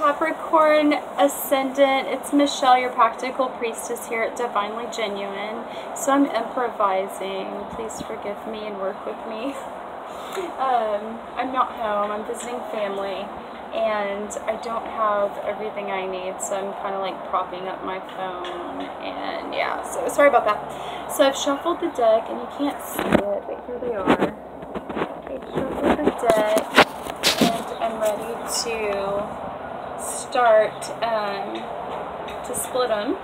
Capricorn Ascendant, it's Michelle, your practical priestess here at Divinely Genuine. So I'm improvising. Please forgive me and work with me. Um, I'm not home, I'm visiting family, and I don't have everything I need, so I'm kind of like propping up my phone, and yeah, so sorry about that. So I've shuffled the deck, and you can't see it, but here they are. I've shuffled the deck, and I'm ready to start um, to split them.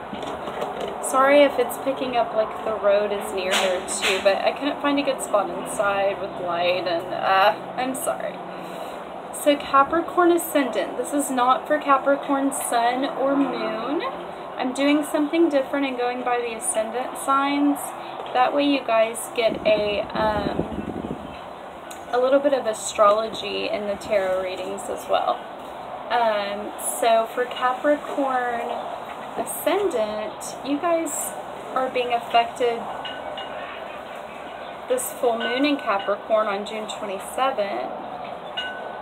Sorry if it's picking up like the road is near here too, but I couldn't find a good spot inside with light and uh, I'm sorry. So Capricorn Ascendant, this is not for Capricorn Sun or Moon. I'm doing something different and going by the Ascendant signs. That way you guys get a, um, a little bit of astrology in the tarot readings as well. Um, so for Capricorn Ascendant, you guys are being affected this full moon in Capricorn on June 27th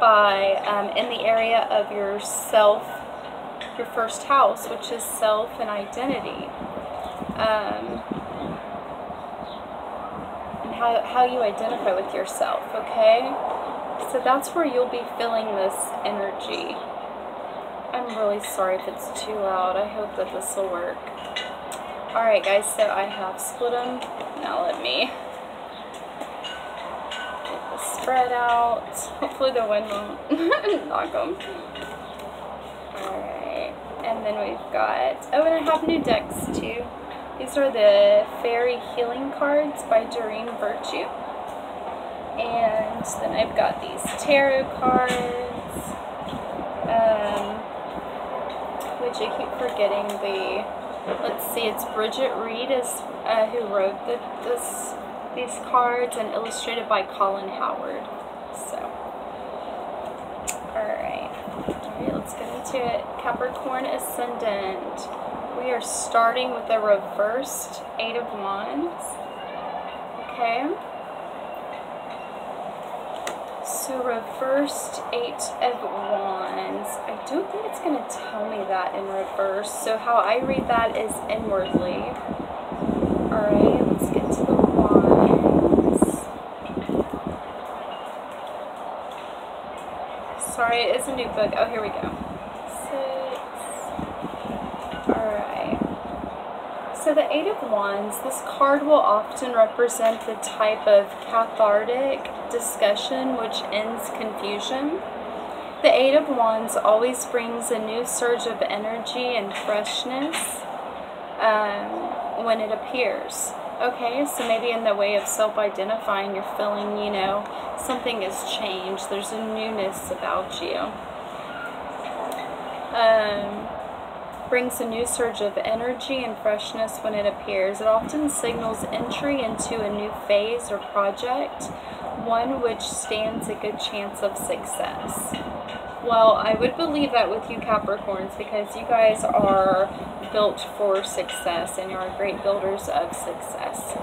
by um, in the area of your self, your first house, which is self and identity. Um, and how, how you identify with yourself, okay? So that's where you'll be feeling this energy. I'm really sorry if it's too loud. I hope that this will work. Alright guys, so I have split them. Now let me get the spread out. Hopefully the wind won't knock them. Alright, and then we've got, oh and I have new decks too. These are the Fairy Healing cards by Doreen Virtue. And then I've got these tarot cards. Um, which I keep forgetting the, let's see, it's Bridget Reed is uh, who wrote the, this these cards and illustrated by Colin Howard. So, alright. Alright, let's get into it. Capricorn Ascendant. We are starting with a reversed Eight of Wands. Okay. So reversed eight of wands. I don't think it's going to tell me that in reverse. So how I read that is inwardly. Alright, let's get to the wands. Sorry, it is a new book. Oh, here we go. The Eight of Wands, this card will often represent the type of cathartic discussion which ends confusion. The Eight of Wands always brings a new surge of energy and freshness um, when it appears. Okay, so maybe in the way of self-identifying, you're feeling, you know, something has changed. There's a newness about you. Um, brings a new surge of energy and freshness when it appears. It often signals entry into a new phase or project, one which stands a good chance of success. Well, I would believe that with you Capricorns because you guys are built for success and you're great builders of success.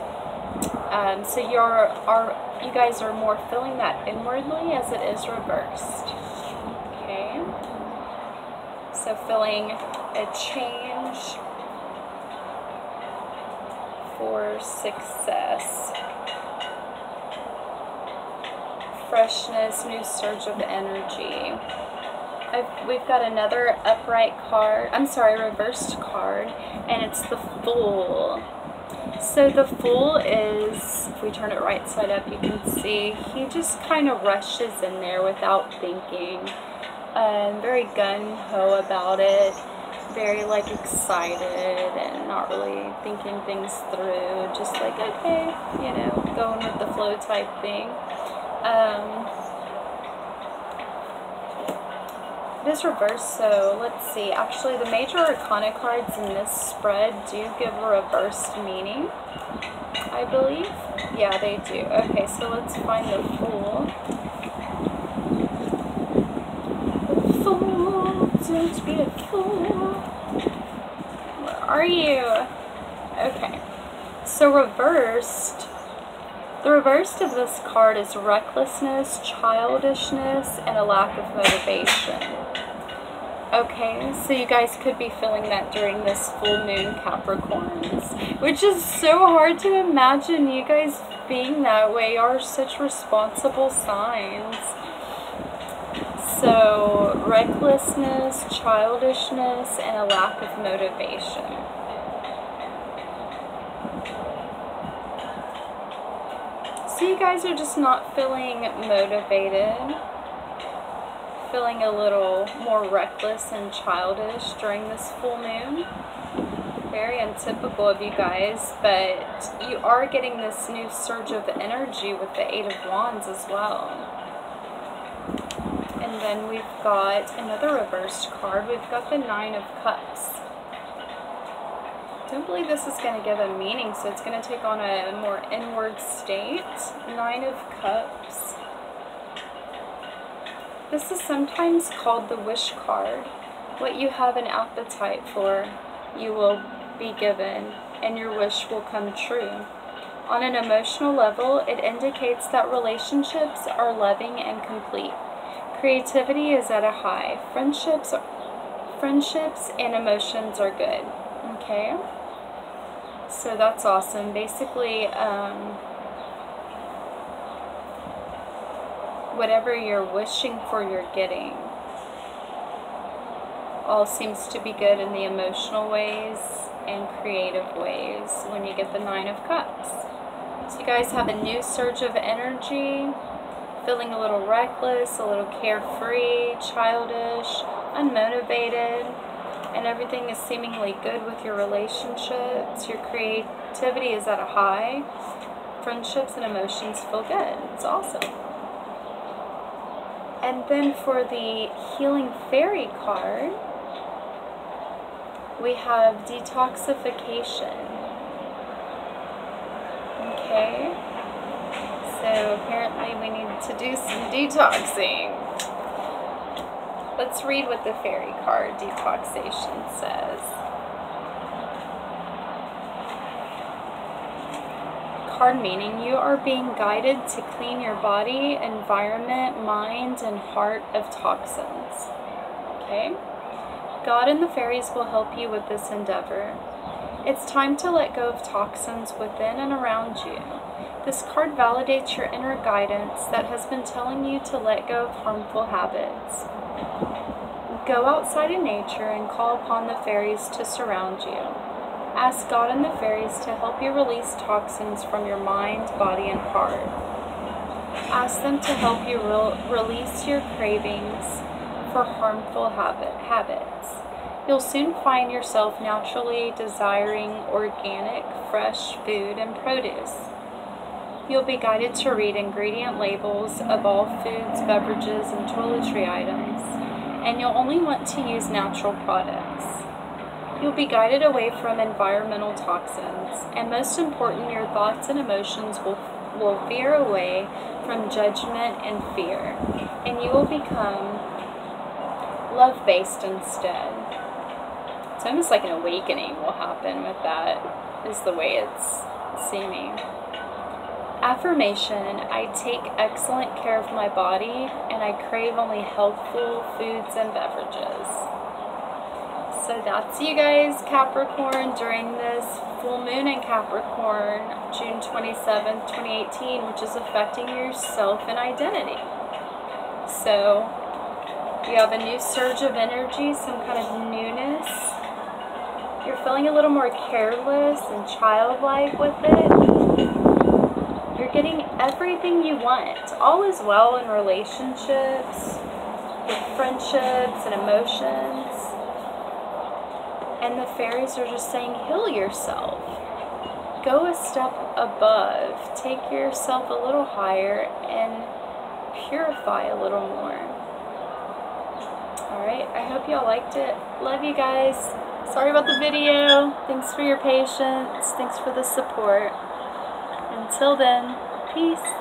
Um, so you're are you guys are more feeling that inwardly as it is reversed. Okay. So feeling a change for success. Freshness, new surge of energy. I've, we've got another upright card, I'm sorry, reversed card, and it's the Fool. So the Fool is, if we turn it right side up, you can see he just kind of rushes in there without thinking. Um, very gun-ho about it very like excited and not really thinking things through, just like okay, you know, going with the flow type thing. Um, it is reversed, so let's see. Actually, the major arcana cards in this spread do give a reversed meaning, I believe. Yeah, they do. Okay, so let's find the Fool. The Fool, don't be a fool are you? Okay. So reversed, the reversed of this card is recklessness, childishness, and a lack of motivation. Okay, so you guys could be feeling that during this full moon Capricorns, which is so hard to imagine you guys being that way are such responsible signs. So, recklessness, childishness, and a lack of motivation. So you guys are just not feeling motivated feeling a little more reckless and childish during this full moon. Very untypical of you guys, but you are getting this new surge of energy with the Eight of Wands as well. And then we've got another reversed card. We've got the Nine of Cups. don't believe this is going to give a meaning, so it's going to take on a more inward state. Nine of Cups. This is sometimes called the wish card. What you have an appetite for, you will be given, and your wish will come true. On an emotional level, it indicates that relationships are loving and complete. Creativity is at a high. Friendships, friendships and emotions are good. Okay? So that's awesome. Basically, um, whatever you're wishing for, you're getting. All seems to be good in the emotional ways and creative ways when you get the Nine of Cups. So you guys have a new surge of energy, feeling a little reckless, a little carefree, childish, unmotivated, and everything is seemingly good with your relationships. Your creativity is at a high. Friendships and emotions feel good. It's awesome. And then for the Healing Fairy card, we have detoxification. Okay, so apparently we need to do some detoxing. Let's read what the fairy card detoxation says. card meaning you are being guided to clean your body, environment, mind, and heart of toxins. Okay? God and the fairies will help you with this endeavor. It's time to let go of toxins within and around you. This card validates your inner guidance that has been telling you to let go of harmful habits. Go outside in nature and call upon the fairies to surround you. Ask God and the fairies to help you release toxins from your mind, body, and heart. Ask them to help you re release your cravings for harmful habit habits. You'll soon find yourself naturally desiring organic, fresh food and produce. You'll be guided to read ingredient labels of all foods, beverages, and toiletry items, and you'll only want to use natural products. You'll be guided away from environmental toxins, and most important, your thoughts and emotions will, will veer away from judgment and fear, and you will become love based instead. It's almost like an awakening will happen with that, is the way it's seeming. Affirmation I take excellent care of my body, and I crave only healthful foods and beverages. So that's you guys, Capricorn, during this full moon in Capricorn, June 27th, 2018, which is affecting your self and identity. So you have a new surge of energy, some kind of newness. You're feeling a little more careless and childlike with it. You're getting everything you want. All is well in relationships, with friendships and emotions. And the fairies are just saying, heal yourself. Go a step above. Take yourself a little higher and purify a little more. Alright, I hope y'all liked it. Love you guys. Sorry about the video. Thanks for your patience. Thanks for the support. Until then, peace.